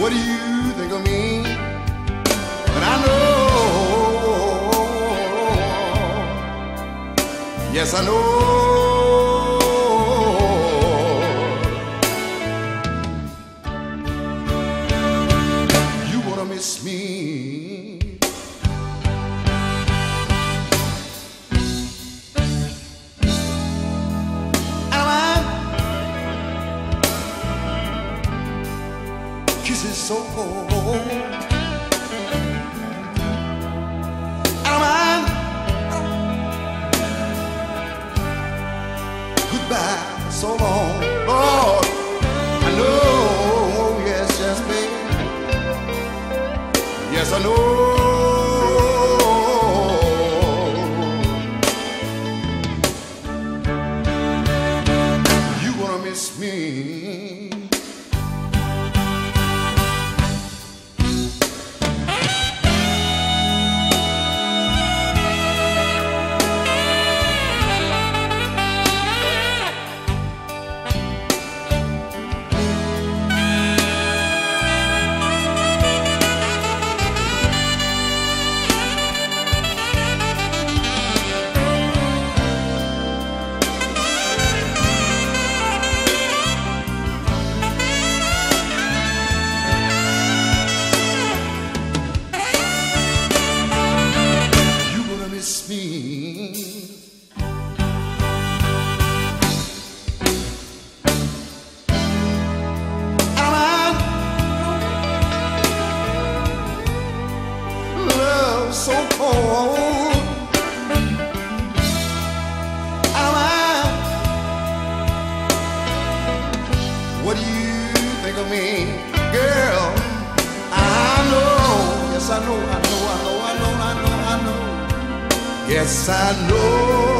What do you think of me? But I know, yes, I know. So cold. And my goodbye so long. Lord, I know, yes, yes, baby. Yes, I know. You gonna miss me. So cold. Oh, and my, what do you think of me, girl? I know, yes I know, I know, I know, I know, I know, I know. Yes, I know.